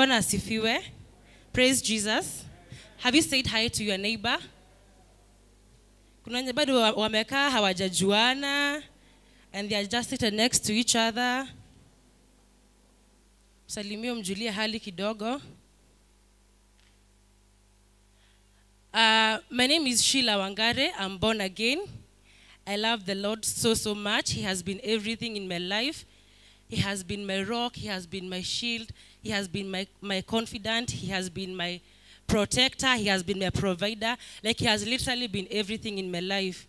Bwana asifiwe. Praise Jesus. Have you said hi to your neighbor? Kuna bado wamekaa hawajajuana and they are just seated next to each other. Umjulie hali kidogo. Uh, my name is Sheilah Wangari. I'm born again. I love the Lord so, so much. He has been everything in my life. He has been my rock. He has been my shield. He has been my, my confidant. He has been my protector. He has been my provider. Like, He has literally been everything in my life.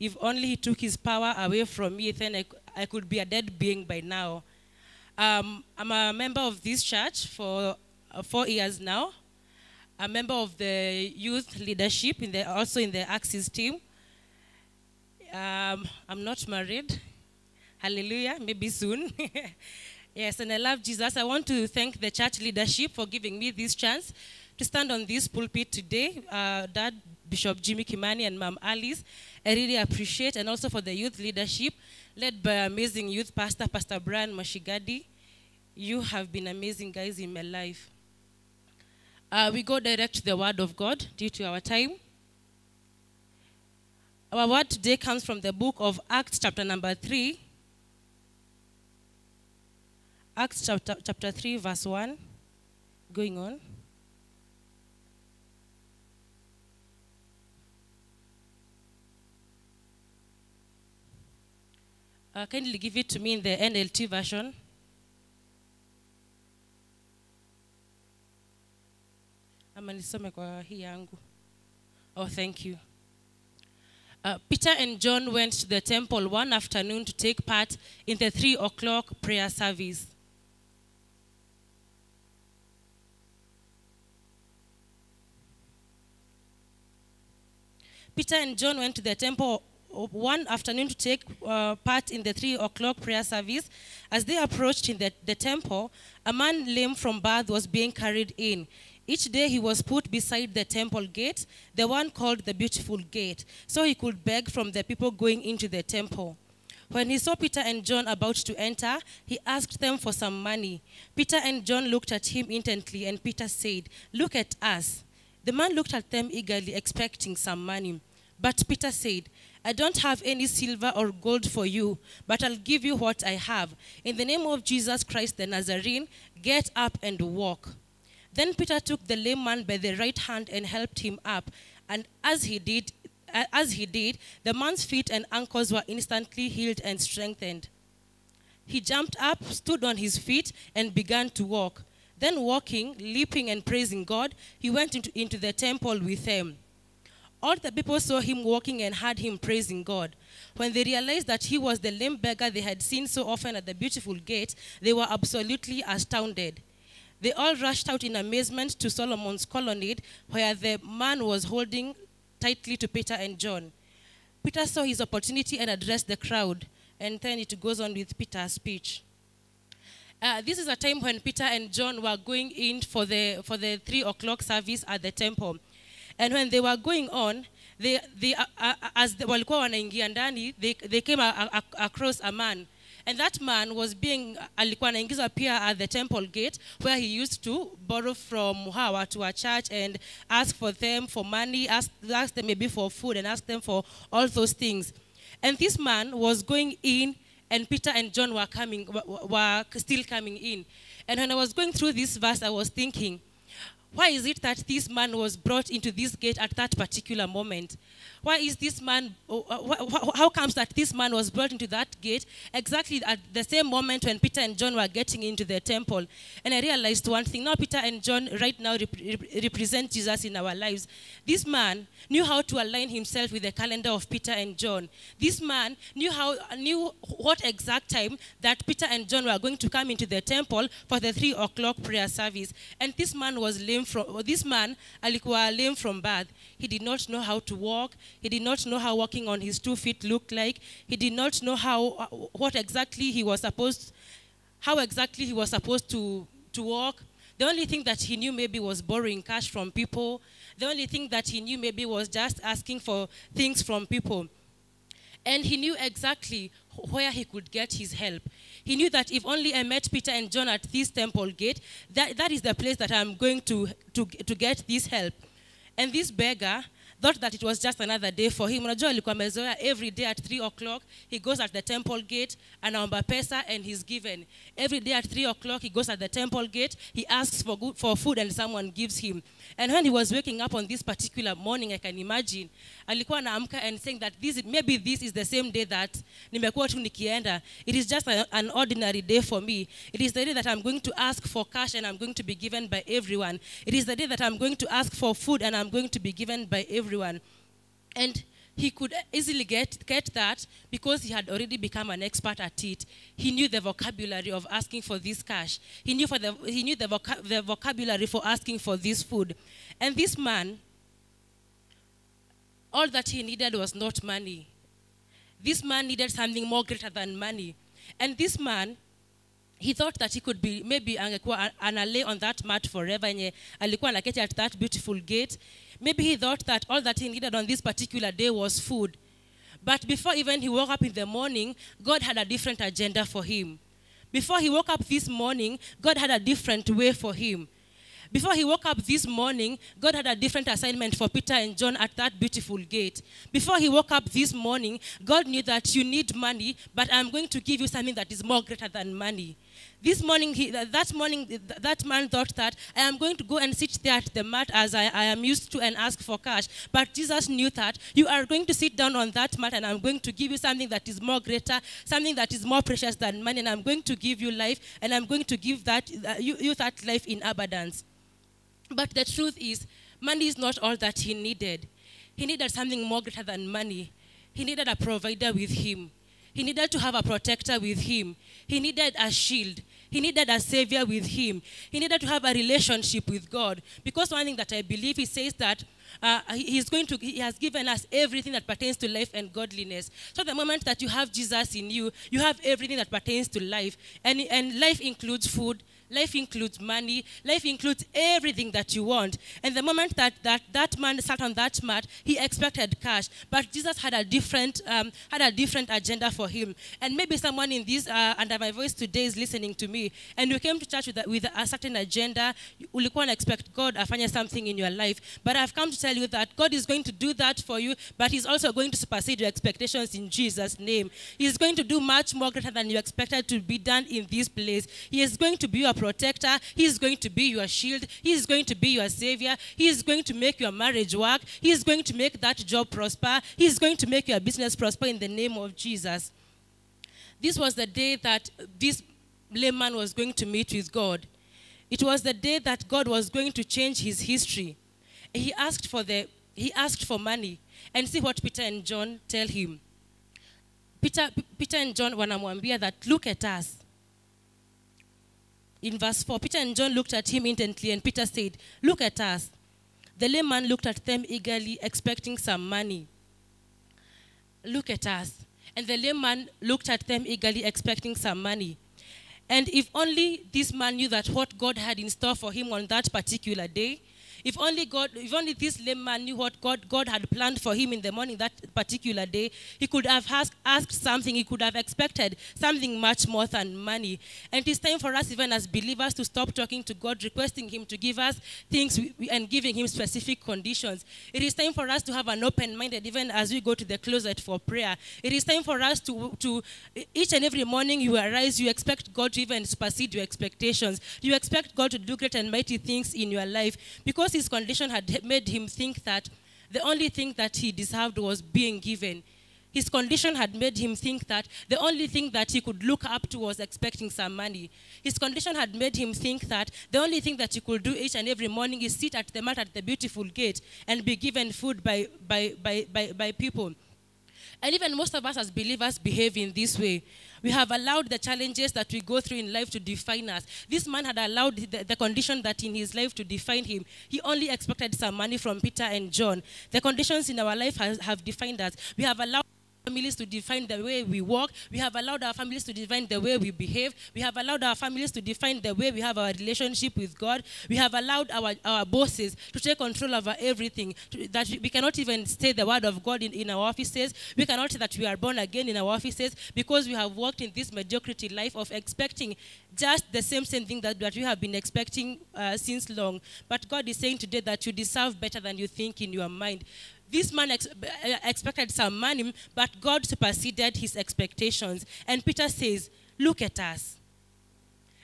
If only He took His power away from me, then I could be a dead being by now. Um, I'm a member of this church for uh, four years now. A member of the youth leadership, in the, also in the Axis team. Um, I'm not married. Hallelujah. Maybe soon. yes, and I love Jesus. I want to thank the church leadership for giving me this chance to stand on this pulpit today. Uh, Dad, Bishop Jimmy Kimani, and Mom Alice. I really appreciate, and also for the youth leadership led by amazing youth pastor, Pastor Brian Mashigadi. You have been amazing guys in my life. Uh, we go direct to the Word of God due to our time. Our word today comes from the book of Acts, chapter number 3. Acts chapter, chapter 3, verse 1. Going on. Uh, kindly give it to me in the NLT version. Oh, thank you. Uh, Peter and John went to the temple one afternoon to take part in the three o'clock prayer service. Peter and John went to the temple one afternoon to take uh, part in the three o'clock prayer service. As they approached in the, the temple, a man lame from birth was being carried in. Each day he was put beside the temple gate, the one called the Beautiful Gate, so he could beg from the people going into the temple. When he saw Peter and John about to enter, he asked them for some money. Peter and John looked at him intently, and Peter said, Look at us. The man looked at them eagerly, expecting some money. But Peter said, I don't have any silver or gold for you, but I'll give you what I have. In the name of Jesus Christ the Nazarene, get up and walk. Then Peter took the lame man by the right hand and helped him up. And as he did, as he did, the man's feet and ankles were instantly healed and strengthened. He jumped up, stood on his feet, and began to walk. Then, walking, leaping, and praising God, he went into, into the temple with them. All the people saw him walking and heard him praising God. When they realized that he was the lame beggar they had seen so often at the beautiful gate, they were absolutely astounded. They all rushed out in amazement to Solomon's colonnade, where the man was holding tightly to Peter and John. Peter saw his opportunity and addressed the crowd, and then it goes on with Peter's speech. Uh, this is a time when Peter and John were going in for the, for the three o'clock service at the temple. And when they were going on, they, they, uh, uh, as the, walikuwa wanaingia ndani, they, they came a, a, across a man. And that man was being, alikuwa anaingizwa pia at the temple gate where he used to borrow from Hawa to a church and ask for them for money, ask, ask them maybe for food and ask them for all those things. And this man was going in and Peter and John were coming, were still coming in. And when I was going through this verse, I was thinking, why is it that this man was brought into this gate at that particular moment? Why is this man, oh, uh, how comes that this man was brought into that gate exactly at the same moment when Peter and John were getting into the temple? And I realized one thing. Now, Peter and John right now rep- rep- represent Jesus in our lives. This man knew how to align himself with the calendar of Peter and John. This man knew how knew what exact time that Peter and John were going to come into the temple for the three o'clock prayer service. And this man was lame from this man alikuwa lame from birth. He did not know how to walk. He did not know how walking on his two feet looked like. He did not know how uh, what exactly he was supposed how exactly he was supposed to, to walk. The only thing that he knew maybe was borrowing cash from people. The only thing that he knew maybe was just asking for things from people. And he knew exactly where he could get his help. He knew that if only I met Peter and John at this temple gate, that, that is the place that I'm going to, to, to get this help. And this beggar thought that it was just another day for him. Unajua alikuwa amezoea every day at 3 o'clock, he goes at the temple gate, anaomba pesa and he's given. Every day at 3 o'clock, he goes at the temple gate, he asks for, good, for food and someone gives him. And when he was waking up on this particular morning, I can imagine, alikuwa anaamka and saying that this, maybe this is the same day that nimekuwa tu nikienda. It is just a, an ordinary day for me. It is the day that I'm going to ask for cash and I'm going to be given by everyone. It is the day that I'm going to ask for food and I'm going to be given by everyone. And he could easily get, get that because he had already become an expert at it. He knew the vocabulary of asking for this cash. He knew, for the, he knew the, voca- the vocabulary for asking for this food. And this man, all that he needed was not money. This man needed something more greater than money. And this man, he thought that he could be maybe angekuwa a- analay on that mat forever alikuwa anaketi at that beautiful gate maybe he thought that all that he needed on this particular day was food but before even he woke up in the morning god had a different agenda for him before he woke up this morning god had a different way for him before he woke up this morning, God had a different assignment for Peter and John at that beautiful gate. Before he woke up this morning, God knew that you need money, but I'm going to give you something that is more greater than money. This morning, he, that morning, that man thought that I am going to go and sit there at the mat as I, I am used to and ask for cash. But Jesus knew that you are going to sit down on that mat and I'm going to give you something that is more greater, something that is more precious than money, and I'm going to give you life, and I'm going to give that uh, you, you that life in abundance. But the truth is, money is not all that he needed. He needed something more greater than money. He needed a provider with him. He needed to have a protector with him. He needed a shield. He needed a savior with him. He needed to have a relationship with God. Because one thing that I believe, he says that uh, he- he's going to, he has given us everything that pertains to life and godliness. So the moment that you have Jesus in you, you have everything that pertains to life. And, and life includes food, Life includes money. Life includes everything that you want. And the moment that that, that man sat on that mat, he expected cash. But Jesus had a different um, had a different agenda for him. And maybe someone in this uh, under my voice today is listening to me, and you came to church with a, with a certain agenda. Ulikuwa una expect God to afanye something in your life. But I've come to tell you that God is going to do that for you, but He's also going to supersede your expectations in Jesus' name. He's going to do much more greater than you expected to be done in this place. He is going to be your protector. He is going to be your shield. He is going to be your savior. He is going to make your marriage work. He is going to make that job prosper. He is going to make your business prosper in the name of Jesus. This was the day that this layman was going to meet with God. It was the day that God was going to change his history. He asked for the he asked for money and see what Peter and John tell him. Peter, Peter and John wanamwambia that look at us. In verse 4, Peter and John looked at him intently, and Peter said, Look at us. The layman looked at them eagerly, expecting some money. Look at us. And the layman looked at them eagerly, expecting some money. And if only this man knew that what God had in store for him on that particular day, if only God, if only this lame man knew what God, God had planned for him in the morning that particular day, he could have asked, asked something, he could have expected something much more than money. And it is time for us, even as believers, to stop talking to God, requesting Him to give us things we- and giving Him specific conditions. It is time for us to have an open minded, even as we go to the closet for prayer. It is time for us to, to each and every morning you arise, you expect God to even supersede your expectations. You expect God to do great and mighty things in your life because his condition had made him think that the only thing that he deserved was being given. His condition had made him think that the only thing that he could look up to was expecting some money. His condition had made him think that the only thing that he could do each and every morning is sit at the mat at the beautiful gate and be given food by, by, by, by, by people. And even most of us as believers behave in this way. We have allowed the challenges that we go through in life to define us. This man had allowed the, the condition that in his life to define him. He only expected some money from Peter and John. The conditions in our life has, have defined us. We have allowed families to define the way we walk. We have allowed our families to define the way we behave. We have allowed our families to define the way we have our relationship with God. We have allowed our, our bosses to take control over everything. To, that we cannot even say the word of God in, in our offices. We cannot say that we are born again in our offices because we have walked in this mediocrity life of expecting just the same same thing that, that we have been expecting uh, since long. But God is saying today that you deserve better than you think in your mind. This man ex- uh, expected some money, but God superseded his expectations. And Peter says, Look at us.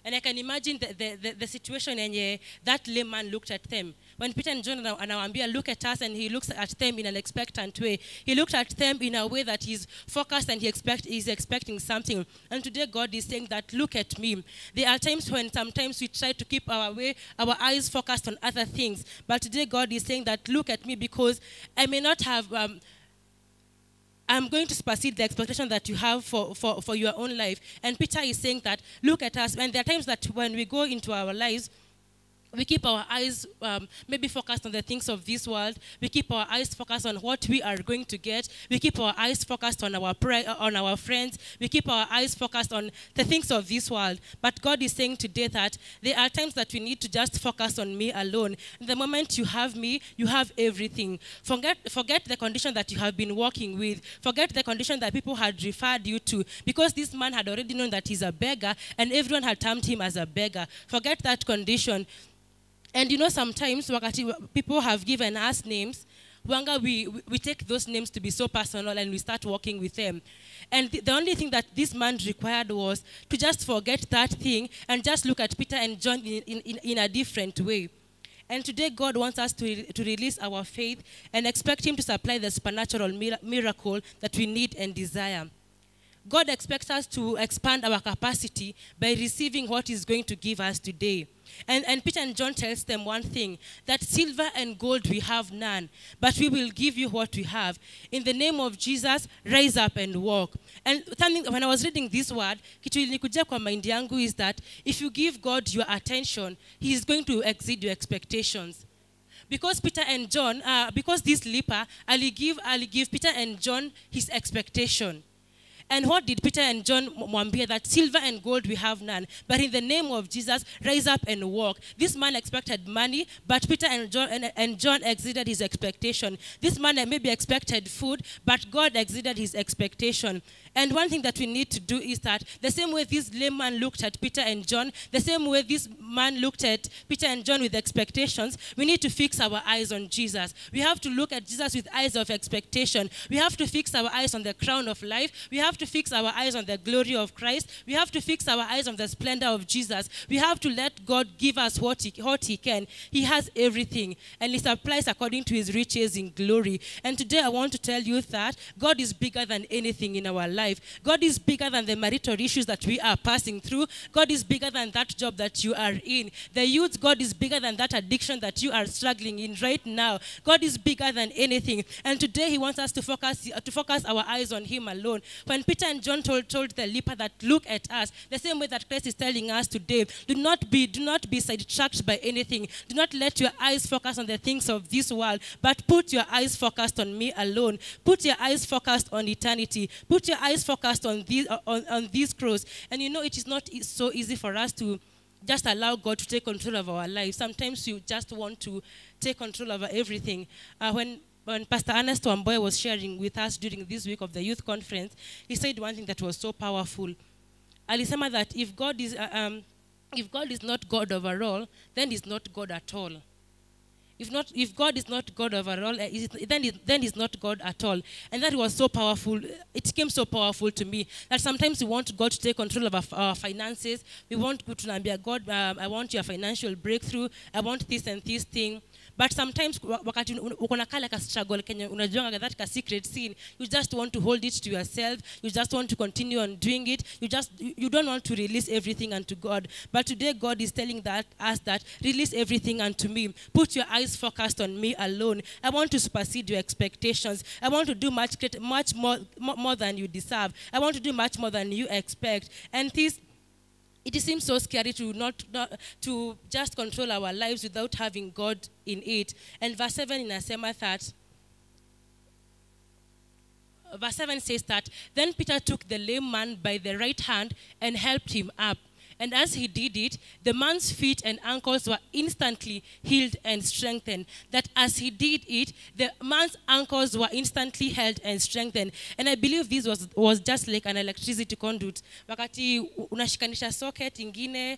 And I can imagine the, the, the, the situation and that layman looked at them. When Peter and John ana- anawaambia, look at us, and he looks at them in an expectant way. He looked at them in a way that he's focused and he expect, he's expecting something. And today God is saying that, look at me. There are times when sometimes we try to keep our way, our eyes focused on other things. But today God is saying that, look at me because I may not have... Um, I'm going to supersede the expectation that you have for, for, for your own life. And Peter is saying that, look at us. And there are times that when we go into our lives, we keep our eyes um, maybe focused on the things of this world. We keep our eyes focused on what we are going to get. We keep our eyes focused on our pre- on our friends. We keep our eyes focused on the things of this world. But God is saying today that there are times that we need to just focus on me alone. the moment you have me, you have everything. Forget forget the condition that you have been working with. Forget the condition that people had referred you to, because this man had already known that he's a beggar, and everyone had termed him as a beggar. Forget that condition. And you know, sometimes people have given us names, wanga we, we take those names to be so personal and we start working with them. And the, the only thing that this man required was to just forget that thing and just look at Peter and John in, in, in a different way. And today, God wants us to, to release our faith and expect Him to supply the supernatural mir- miracle that we need and desire. God expects us to expand our capacity by receiving what He's going to give us today. And, and Peter and John tells them one thing, that silver and gold we have none, but we will give you what we have. In the name of Jesus, rise up and walk. And something, when I was reading this word, is that if you give God your attention, He is going to exceed your expectations because Peter and John, uh, because this leper, I'll give, I'll give Peter and John his expectation. And what did Peter and John mwambia? That silver and gold we have none. But in the name of Jesus, rise up and walk. This man expected money, but Peter and John, and, and John exceeded his expectation. This man maybe expected food, but God exceeded his expectation. And one thing that we need to do is that the same way this layman looked at Peter and John, the same way this man looked at Peter and John with expectations, we need to fix our eyes on Jesus. We have to look at Jesus with eyes of expectation. We have to fix our eyes on the crown of life. We have to fix our eyes on the glory of Christ. We have to fix our eyes on the splendor of Jesus. We have to let God give us what he, what he can. He has everything, and He supplies according to His riches in glory. And today I want to tell you that God is bigger than anything in our life. God is bigger than the marital issues that we are passing through. God is bigger than that job that you are in. The youth, God is bigger than that addiction that you are struggling in right now. God is bigger than anything. And today He wants us to focus to focus our eyes on Him alone. When Peter and John told, told the leper that look at us, the same way that Christ is telling us today, do not be do not be sidetracked by anything. Do not let your eyes focus on the things of this world, but put your eyes focused on me alone. Put your eyes focused on eternity. Put your eyes focused on this on, on this cross. And you know it is not so easy for us to just allow God to take control of our lives. Sometimes you just want to take control over everything. Uh, when when Pastor Ernest Wamboy was sharing with us during this week of the youth conference, he said one thing that was so powerful. Alisema that if God is uh, um, if God is not God overall, then he's not God at all. If not, if God is not God overall, uh, is it- then it- then he's not God at all. And that was so powerful. It came so powerful to me that sometimes we want God to take control of our, our finances. We want God to nambia God, um, I want your financial breakthrough. I want this and this thing. But sometimes wa- wakati uko na kale ka struggle kenye unajuanga that ka secret sin, you just want to hold it to yourself. You just want to continue on doing it. You just you don't want to release everything unto God. But today God is telling that us that release everything unto me. Put your eyes focused on me alone. I want to supersede your expectations. I want to do much much more more than you deserve. I want to do much more than you expect. And this it seems so scary to not, not to just control our lives without having God in it. And verse 7 inasema that verse 7 says that, Then Peter took the lame man by the right hand and helped him up. And as he did it, the man's feet and ankles were instantly healed and strengthened. That as he did it, the man's ankles were instantly held and strengthened. And I believe this was, was just like an electricity conduit. Wakati unashikanisha socket ingine,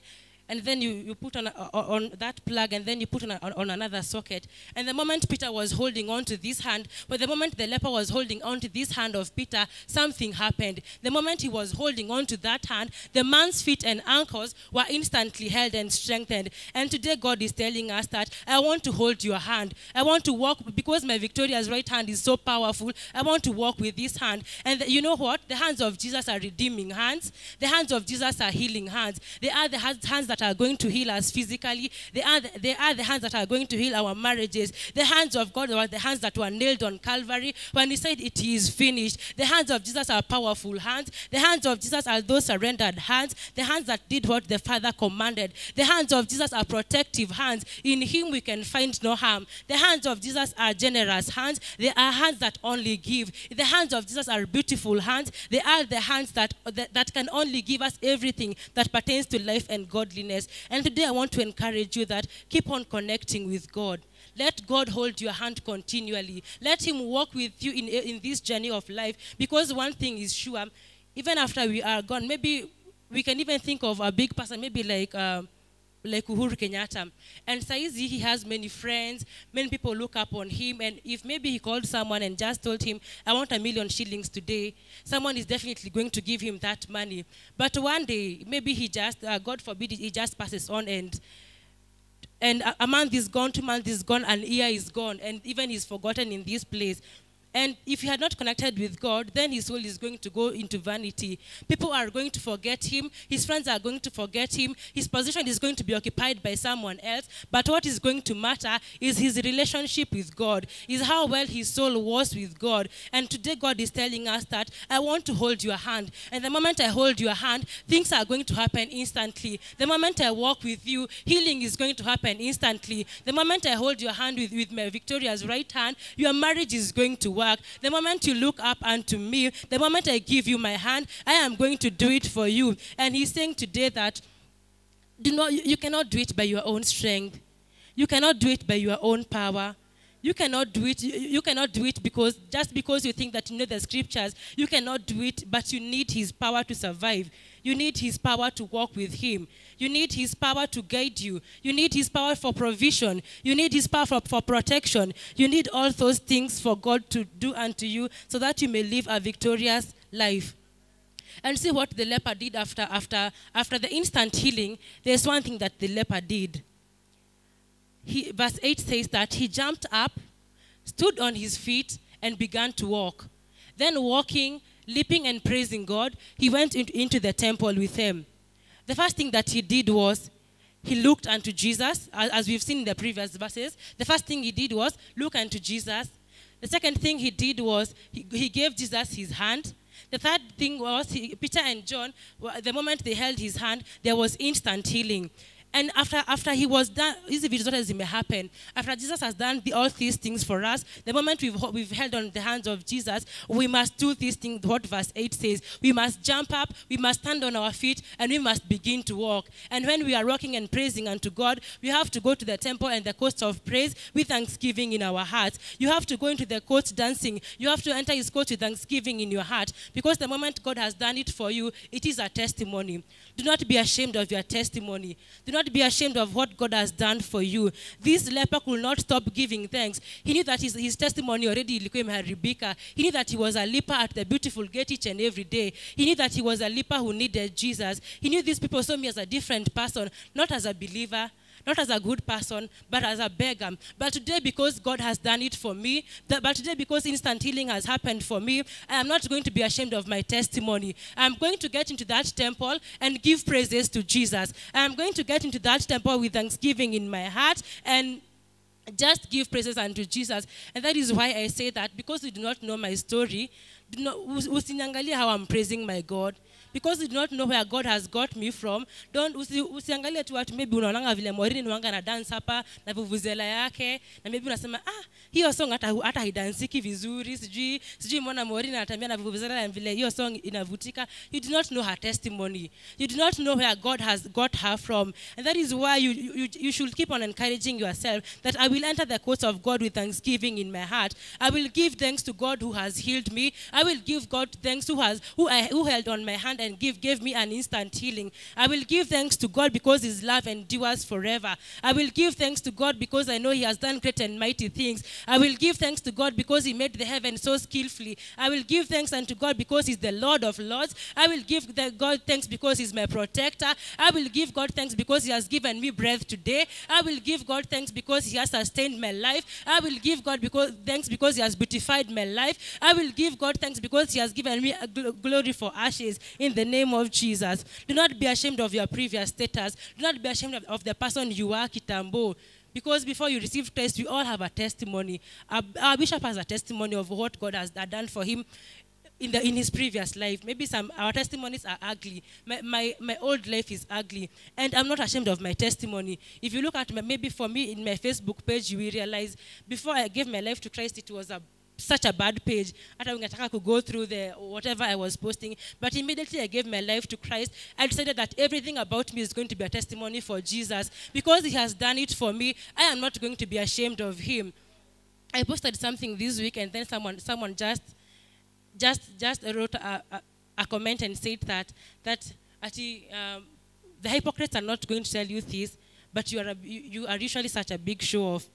and then you, you put on, a, on that plug and then you put on, a, on another socket. And the moment Peter was holding on to this hand, but the moment the leper was holding on to this hand of Peter, something happened. The moment he was holding on to that hand, the man's feet and ankles were instantly held and strengthened. And today God is telling us that I want to hold your hand. I want to walk, because my victorious right hand is so powerful, I want to walk with this hand. And the- you know what? The hands of Jesus are redeeming hands. The hands of Jesus are healing hands. They are the hands hands that are going to heal us physically. They are the, they are the hands that are going to heal our marriages. The hands of God were the hands that were nailed on Calvary when He said it is finished. The hands of Jesus are powerful hands. The hands of Jesus are those surrendered hands. The hands that did what the Father commanded. The hands of Jesus are protective hands. In Him we can find no harm. The hands of Jesus are generous hands. They are hands that only give. The hands of Jesus are beautiful hands. They are the hands that, that, that can only give us everything that pertains to life and godliness. And today I want to encourage you that keep on connecting with God. Let God hold your hand continually. Let Him walk with you in, in this journey of life. Because one thing is sure, even after we are gone, maybe we can even think of a big person, maybe like. um like Uhuru Kenyatta. And Saizi, he has many friends, many people look up on him. And if maybe he called someone and just told him, I want a million shillings today, someone is definitely going to give him that money. But one day, maybe he just, uh, God forbid, he just passes on and and a, month is gone, two months is gone, an year is gone, and even he's forgotten in this place. And if he had not connected with God, then his soul is going to go into vanity. People are going to forget him. His friends are going to forget him. His position is going to be occupied by someone else. But what is going to matter is his relationship with God, is how well his soul was with God. And today, God is telling us that I want to hold your hand. And the moment I hold your hand, things are going to happen instantly. The moment I walk with you, healing is going to happen instantly. The moment I hold your hand with, with my victorious right hand, your marriage is going to work. The moment you look up unto me, the moment I give you my hand, I am going to do it for you. And he's saying today that do not, you cannot do it by your own strength. You cannot do it by your own power. You cannot do it. You cannot do it because just because you think that you know the scriptures, you cannot do it. But you need His power to survive. You need His power to walk with Him. You need His power to guide you. You need His power for provision. You need His power for, for protection. You need all those things for God to do unto you, so that you may live a victorious life. And see what the leper did after after after the instant healing. There's one thing that the leper did he, verse 8 says that he jumped up, stood on his feet, and began to walk. Then, walking, leaping, and praising God, he went into, the temple with them. The first thing that he did was he looked unto Jesus, as we've seen in the previous verses. The first thing he did was look unto Jesus. The second thing he did was he, he gave Jesus his hand. The third thing was he, Peter and John, the moment they held his hand, there was instant healing. And after, after he was done, hizi vitu may happen. After Jesus has done the, all these things for us, the moment we've, we've held on the hands of Jesus, we must do these things, what verse 8 says. We must jump up, we must stand on our feet, and we must begin to walk. And when we are walking and praising unto God, we have to go to the temple and the courts of praise with thanksgiving in our hearts. You have to go into the courts dancing. You have to enter his court with thanksgiving in your heart. Because the moment God has done it for you, it is a testimony. Do not be ashamed of your testimony. Do not be ashamed of what God has done for you. This leper could not stop giving thanks. He knew that his, his testimony already ilikuwa imeharibika. He knew that he was a leper at the beautiful gate each and every day. He knew that he was a leper who needed Jesus. He knew these people saw me as a different person, not as a believer, not as a good person, but as a beggar. But today, because God has done it for me, that, but today, because instant healing has happened for me, I am not going to be ashamed of my testimony. I'm going to get into that temple and give praises to Jesus. I'm going to get into that temple with thanksgiving in my heart and just give praises unto Jesus. And that is why I say that because you do not know my story, do not, us- usiniangalie how I'm praising my God. Because you do not know where god has got me from don't usi, usiangalie tu watu maybe unaonanga vile morini niwanga na dance hapa na vuvuzela yake na maybe unasema ah hiyo song hata hata haidansiki vizuri sijui sijui mbona morini anatembea na vuvuzela vile hiyo song inavutika. You do not know her testimony. You do not know where god has got her from. And that is why you, you, you should keep on encouraging yourself that i will enter the courts of god with thanksgiving in my heart. I will give thanks to god who has healed me. I will give god thanks who has who, I, who held on my hand and give gave me an instant healing. I will give thanks to god because his love endures forever. I will give thanks to god because i know he has done great and mighty things. I will give thanks to god because he made the heaven so skillfully. I will give thanks unto god because he's the lord of lords. I will give god thanks because he's my protector. I will give god thanks because he has given me breath today. I will give god thanks because he has sustained my life. I will give god because thanks because he has beautified my life. I will give god thanks because he has given me glory for ashes. In the name of jesus do not be ashamed of your previous status do not be ashamed of, of the person you are kitambo because before you receive Christ, we all have a testimony. Our, our bishop has a testimony of what God has done for him in, the, in his previous life. Maybe some our testimonies are ugly. My, my, my old life is ugly. And I'm not ashamed of my testimony. If you look at my, maybe for me in my Facebook page, you will realize before I gave my life to Christ, it was a such a bad page hata ungetaka to go through the whatever i was posting. But immediately i gave my life to christ. I decided that everything about me is going to be a testimony for jesus. Because he has done it for me i am not going to be ashamed of him. I posted something this week and then someone someone just just just wrote a, a, a comment and said that that ati, um, the hypocrites are not going to tell you this but you are, a, you, you are usually such a big show off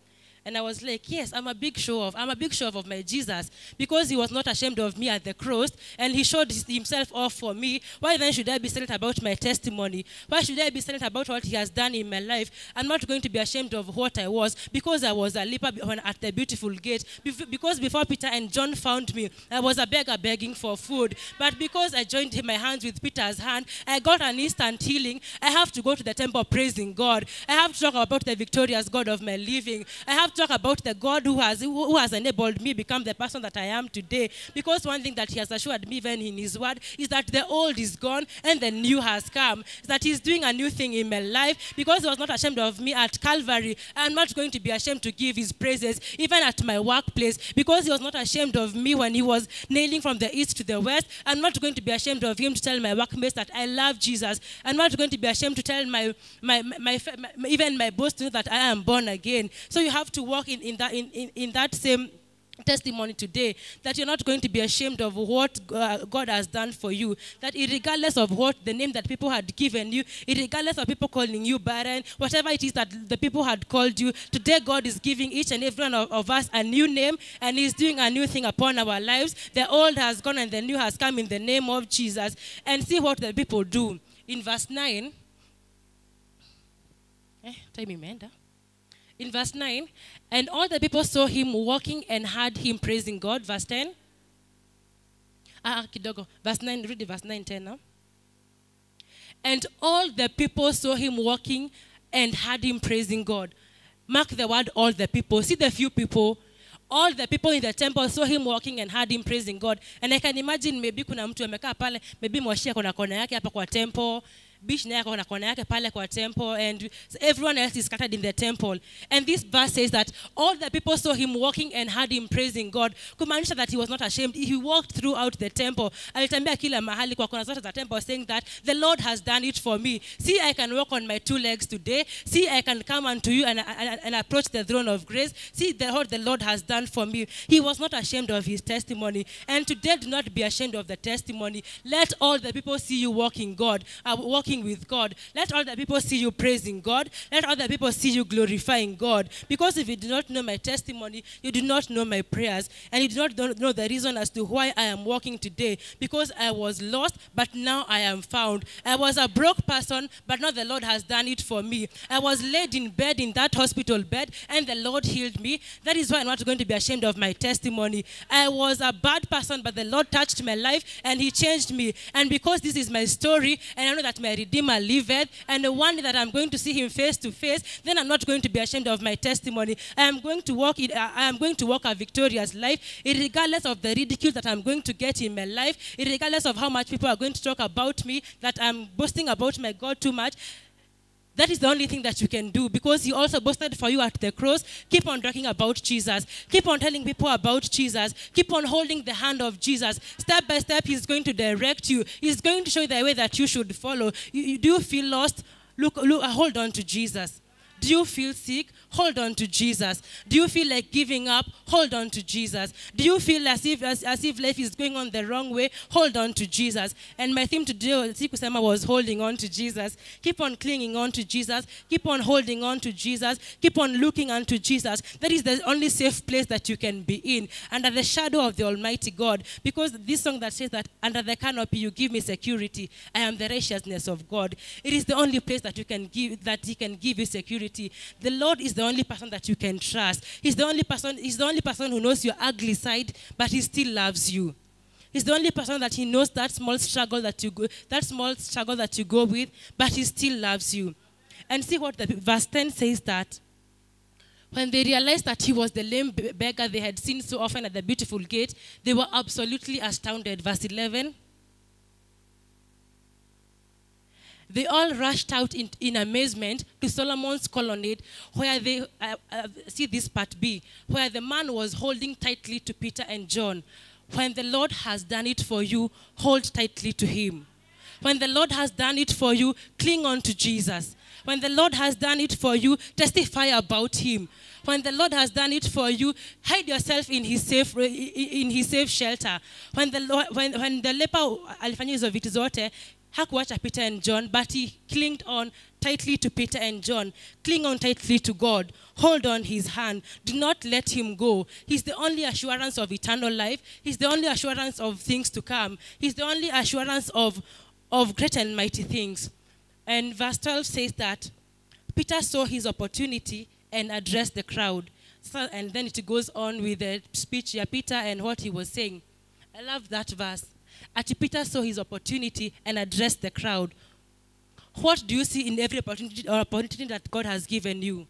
and I was like, yes, I'm a big show off. I'm a big show off of my Jesus because he was not ashamed of me at the cross and he showed himself off for me. Why then should I be silent about my testimony? Why should I be silent about what he has done in my life? I'm not going to be ashamed of what I was because I was a leper at the beautiful gate. Because before Peter and John found me, I was a beggar begging for food. But because I joined my hands with Peter's hand, I got an instant healing. I have to go to the temple praising God. I have to talk about the victorious God of my living. I have to talk about the God who has who has enabled me become the person that I am today. Because one thing that He has assured me even in His Word is that the old is gone and the new has come. That He's doing a new thing in my life. Because He was not ashamed of me at Calvary, I'm not going to be ashamed to give His praises even at my workplace. Because He was not ashamed of me when He was nailing from the east to the west. I'm not going to be ashamed of Him to tell my workmates that I love Jesus. I'm not going to be ashamed to tell my my, my, my, my even my boss that I am born again. So you have to walk in, in that in, in, in that same testimony today that you're not going to be ashamed of what uh, God has done for you. That regardless of what the name that people had given you, regardless of people calling you barren, whatever it is that the people had called you, today God is giving each and every one of, of us a new name and He's doing a new thing upon our lives. The old has gone and the new has come in the name of Jesus. And see what the people do. In verse 9, eh, time imeenda in verse 9 and all the people saw him walking and heard him praising god verse 10 ah kidogo. Verse 9 read the verse 9 10 now. And all the people saw him walking and heard him praising god. Mark the word all the people. See the few people. All the people in the temple saw him walking and heard him praising god. And i can imagine maybe kuna mtu amekaa pale maybe mwashia kuna kona yake hapa kwa temple yake pale kwa temple and everyone else is scattered in the temple. And this verse says that all the people saw him walking and heard him praising god. Kumaanisha that he was not ashamed. He walked throughout the temple. Alitembea kila mahali kwa kona zote za temple saying that the lord has done it for me. See i can walk on my two legs today. See i can come unto you and, and, and approach the throne of grace. See the what the lord has done for me. He was not ashamed of his testimony. And today do not be ashamed of the testimony. Let all the people see you walking god uh, walking with god. Let other people see you praising god. Let other people see you glorifying god. Because if you do not know my testimony you do not know my prayers. And you do not know the reason as to why i am walking today. Because i was lost but now i am found. I was a broke person but now the lord has done it for me. I was laid in bed in that hospital bed and the lord healed me. That is why i'm not going to be ashamed of my testimony. I was a bad person but the lord touched my life and he changed me. And because this is my story and i know that my Redeemer liveth, and the one that I'm going to see him face to face, then I'm not going to be ashamed of my testimony. I am going to walk in, I am going to walk a victorious life, regardless of the ridicule that I'm going to get in my life, regardless of how much people are going to talk about me, that I'm boasting about my God too much. That is the only thing that you can do because he also boasted for you at the cross. Keep on talking about Jesus. Keep on telling people about Jesus. Keep on holding the hand of Jesus. Step by step, he's going to direct you. He's going to show you the way that you should follow. You, you- do you feel lost? Look, look, hold on to Jesus. Do you feel sick? Hold on to Jesus. Do you feel like giving up? Hold on to Jesus. Do you feel as if as, as if life is going on the wrong way? Hold on to Jesus. And my theme today, Sikusema, was holding on to Jesus. Keep on clinging on to Jesus. Keep on holding on to Jesus. Keep on looking unto Jesus. That is the only safe place that you can be in, under the shadow of the Almighty God. Because this song that says that under the canopy you give me security, I am the righteousness of God. It is the only place that you can give that He can give you security. The Lord is the only person that you can trust. He's the only person. He's the only person who knows your ugly side, but He still loves you. He's the only person that He knows that small struggle that you go, that small struggle that you go with, but He still loves you. And see what the verse 10 says that when they realized that he was the lame beggar they had seen so often at the beautiful gate, they were absolutely astounded. Verse 11. They all rushed out in, in amazement to Solomon's colonnade, where they, uh, uh, see this part B, where the man was holding tightly to Peter and John. When the Lord has done it for you, hold tightly to him. When the Lord has done it for you, cling on to Jesus. When the Lord has done it for you, testify about him. When the Lord has done it for you, hide yourself in his safe, in his safe shelter. When the, Lord, when, when the leper alifanya hizo hakuacha Peter and John, but he clinged on tightly to Peter and John. Cling on tightly to God. Hold on his hand. Do not let him go. He's the only assurance of eternal life. He's the only assurance of things to come. He's the only assurance of, of great and mighty things. And verse 12 says that Peter saw his opportunity and addressed the crowd. So, and then it goes on with the speech yeah, Peter and what he was saying. I love that verse. Ati Peter saw his opportunity and addressed the crowd. What do you see in every opportunity, or opportunity that God has given you?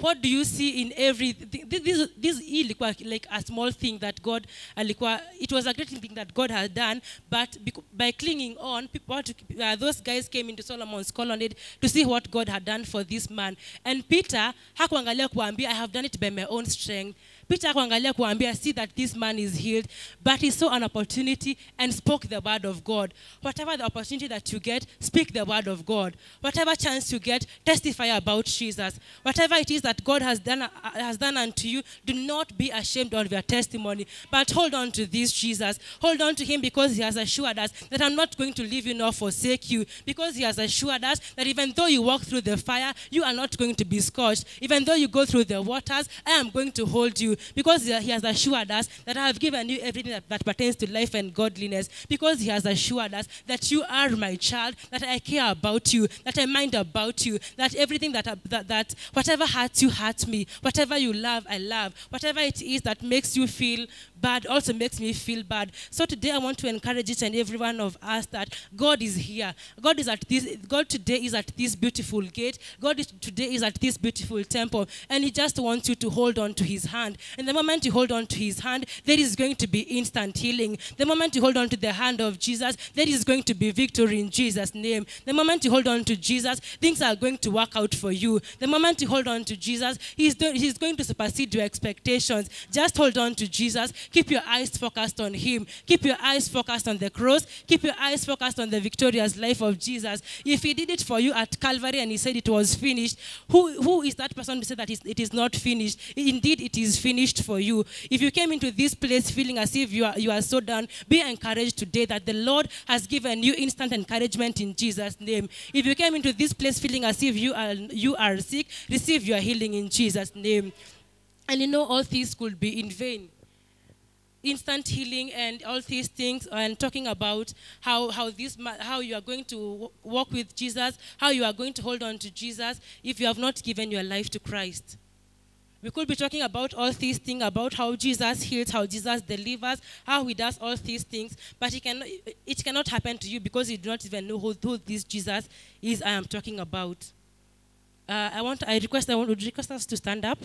What do you see in every this this, this like a small thing that God it was a great thing that God had done but by clinging on people uh, those guys came into Solomon's colonnade to see what God had done for this man and Peter I have done it by my own strength Peter hakuangalia kuambia see that this man is healed. But he saw an opportunity and spoke the word of God. Whatever the opportunity that you get speak the word of God. Whatever chance you get testify about Jesus. Whatever it is that God has done, uh, has done unto you, do not be ashamed of your testimony, but hold on to this Jesus. Hold on to him because he has assured us that I'm not going to leave you nor forsake you, because he has assured us that even though you walk through the fire, you are not going to be scorched. Even though you go through the waters, I am going to hold you, because he has assured us that I have given you everything that, that pertains to life and godliness, because he has assured us that you are my child, that I care about you, that I mind about you, that everything that, that, that whatever hurts you hurts me, whatever you love, I love, whatever it is that makes you feel bad also makes me feel bad. So today I want to encourage each and every one of us that God is here. God is at this. God today is at this beautiful gate. God is, today is at this beautiful temple, and He just wants you to hold on to His hand. And the moment you hold on to His hand, there is going to be instant healing. The moment you hold on to the hand of Jesus, there is going to be victory in Jesus' name. The moment you hold on to Jesus, things are going to work out for you. The moment you hold on to Jesus, He's, do, he's going to supersede your expectations. Just hold on to Jesus. Keep your eyes focused on Him. Keep your eyes focused on the cross. Keep your eyes focused on the victorious life of Jesus. If He did it for you at Calvary and He said it was finished, who, who is that person to say that it is not finished? Indeed, it is finished for you. If you came into this place feeling as if you are, you are so down, be encouraged today that the Lord has given you instant encouragement in Jesus' name. If you came into this place feeling as if you are, you are sick, receive your healing in Jesus' name. And you know, all things could be in vain instant healing and all these things and talking about how, how this how you are going to walk with jesus how you are going to hold on to jesus if you have not given your life to christ We could be talking about all these things, about how Jesus heals, how Jesus delivers, how he does all these things, but it cannot, it cannot happen to you because you do not even know who, who this Jesus is I am talking about. Uh, I want, I request, I want, would request us to stand up.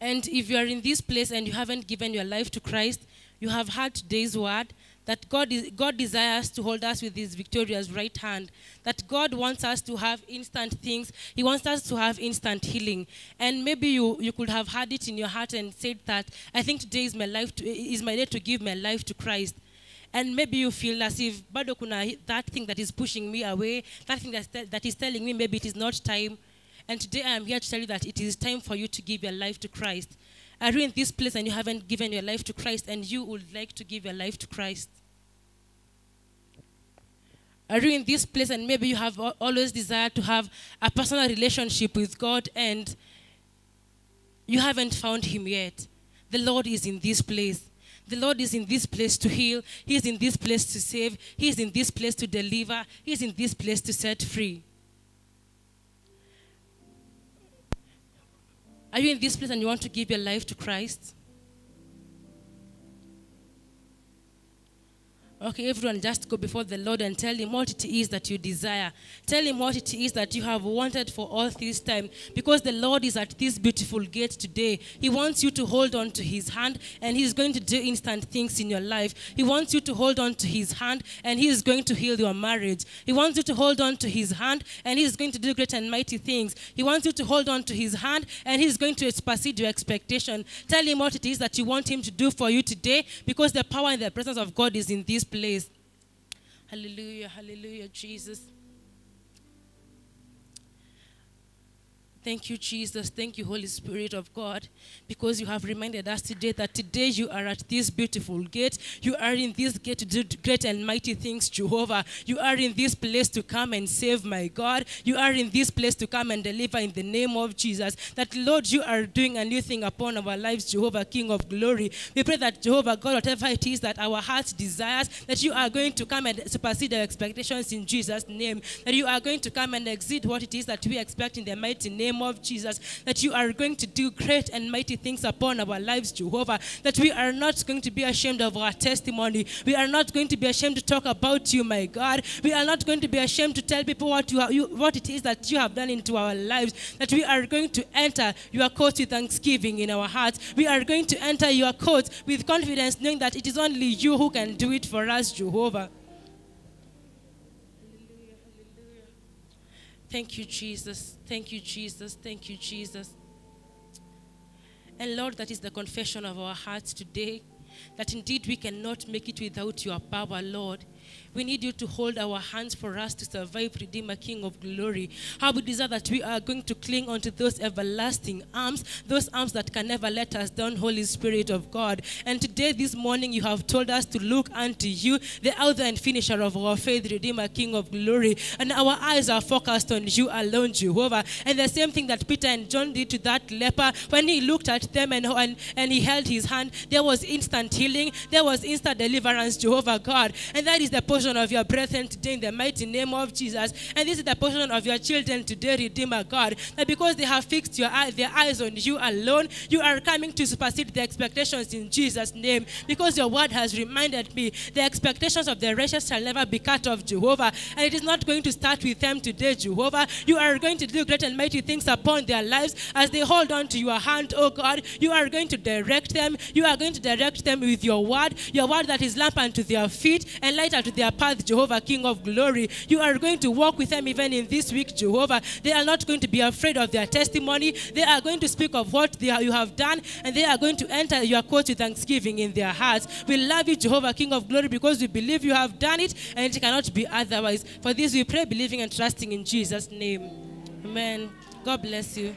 And if you are in this place and you haven't given your life to Christ, you have heard today's word that God, is, God desires to hold us with his victorious right hand, that God wants us to have instant things. He wants us to have instant healing. And maybe you, you could have had it in your heart and said that, I think today is my, life to, is my day to give my life to Christ. And maybe you feel as if bado that thing that is pushing me away, that thing that, that is telling me maybe it is not time. And today I am here to tell you that it is time for you to give your life to Christ. Are you in this place and you haven't given your life to Christ and you would like to give your life to Christ? Are you in this place and maybe you have always desired to have a personal relationship with God and you haven't found Him yet? The Lord is in this place. The Lord is in this place to heal. He is in this place to save. He is in this place to deliver. He is in this place to set free. Are you in this place and you want to give your life to Christ? Okay, everyone, just go before the Lord and tell Him what it is that you desire. Tell Him what it is that you have wanted for all this time. Because the Lord is at this beautiful gate today. He wants you to hold on to His hand, and He's going to do instant things in your life. He wants you to hold on to His hand, and He is going to heal your marriage. He wants you to hold on to His hand, and He's going to do great and mighty things. He wants you to hold on to His hand, and He's going to supersede your expectation. Tell Him what it is that you want Him to do for you today, because the power and the presence of God is in this place. Hallelujah, hallelujah, Jesus. Thank you, Jesus. Thank you, Holy Spirit of God, because you have reminded us today that today you are at this beautiful gate. You are in this gate to do great and mighty things, Jehovah. You are in this place to come and save, my God. You are in this place to come and deliver in the name of Jesus. That, Lord, you are doing a new thing upon our lives, Jehovah, King of glory. We pray that, Jehovah, God, whatever it is that our hearts desires, that you are going to come and supersede our expectations in Jesus' name. That you are going to come and exceed what it is that we expect in the mighty name name of Jesus, that you are going to do great and mighty things upon our lives, Jehovah, that we are not going to be ashamed of our testimony. We are not going to be ashamed to talk about you, my God. We are not going to be ashamed to tell people what, you, are, you what it is that you have done into our lives, that we are going to enter your court with thanksgiving in our hearts. We are going to enter your court with confidence, knowing that it is only you who can do it for us, Jehovah. Thank you, Jesus. Thank you, Jesus. Thank you, Jesus. And Lord, that is the confession of our hearts today that indeed we cannot make it without your power, Lord. We need you to hold our hands for us to survive, Redeemer, King of glory. How we desire that we are going to cling onto those everlasting arms, those arms that can never let us down, Holy Spirit of God. And today, this morning, you have told us to look unto you, the author and finisher of our faith, Redeemer, King of glory. And our eyes are focused on you alone, Jehovah. And the same thing that Peter and John did to that leper, when he looked at them and, and, and he held his hand, there was instant healing, there was instant deliverance, Jehovah God. And that is the portion of your brethren today in the mighty name of Jesus. And this is the portion of your children today, Redeemer God, that because they have fixed your eye, their eyes on you alone, you are coming to supersede the expectations in Jesus' name. Because your word has reminded me the expectations of the righteous shall never be cut off, Jehovah. And it is not going to start with them today, Jehovah. You are going to do great and mighty things upon their lives as they hold on to your hand, oh God. You are going to direct them. You are going to direct them with your word, your word that is lamp unto their feet and light unto their path, Jehovah, King of glory. You are going to walk with them even in this week, Jehovah. They are not going to be afraid of their testimony. They are going to speak of what they you have done, and they are going to enter your court with thanksgiving in their hearts. We love you, Jehovah, King of glory, because we believe you have done it, and it cannot be otherwise. For this we pray, believing and trusting in Jesus' name. Amen. God bless you.